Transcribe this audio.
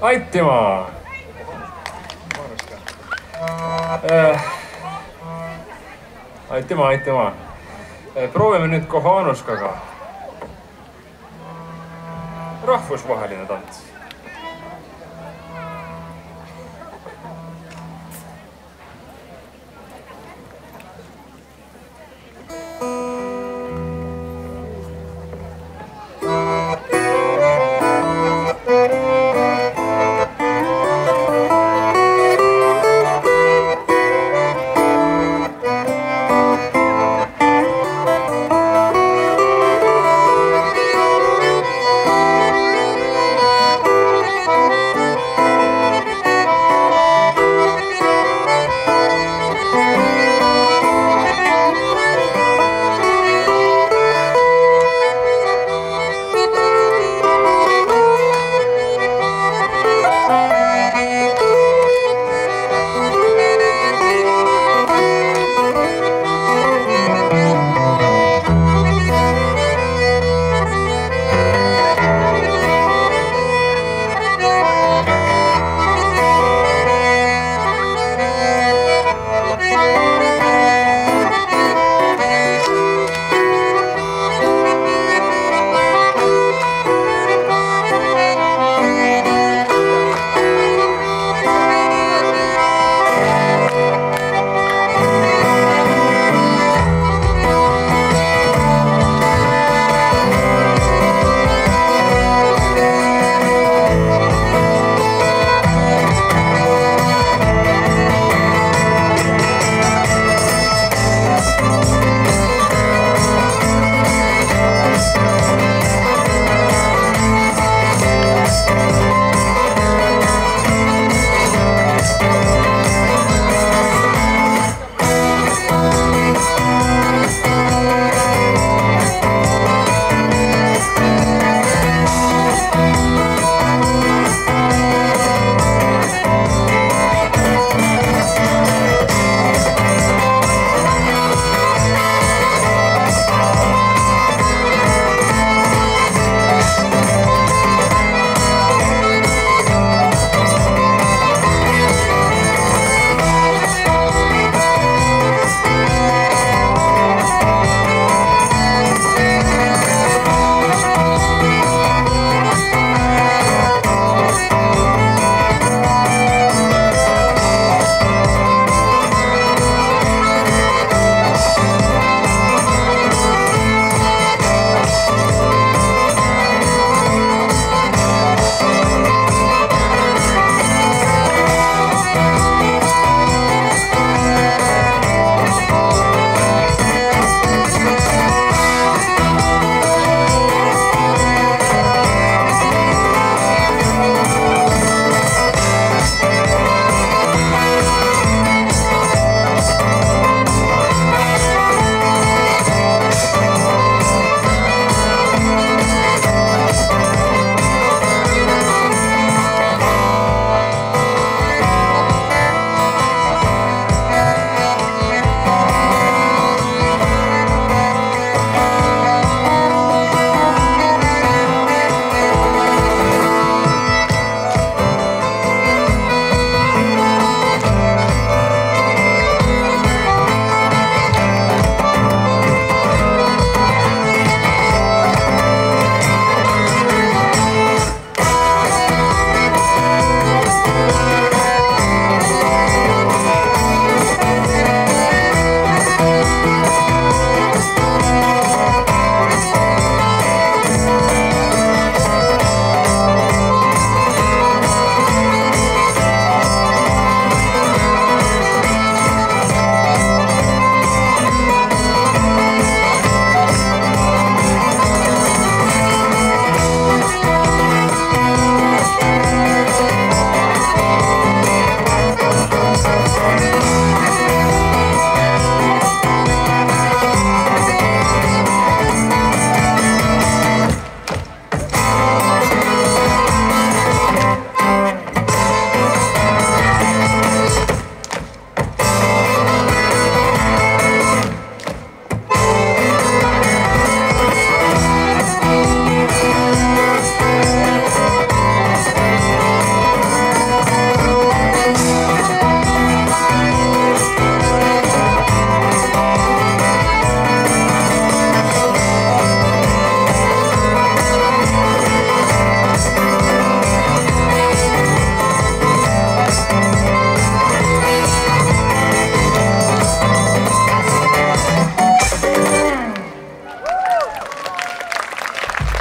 aitüma äh,. aitüma, aitüma. Äh, proovime nüüd Kohanuskaga. rahvusvaheline tants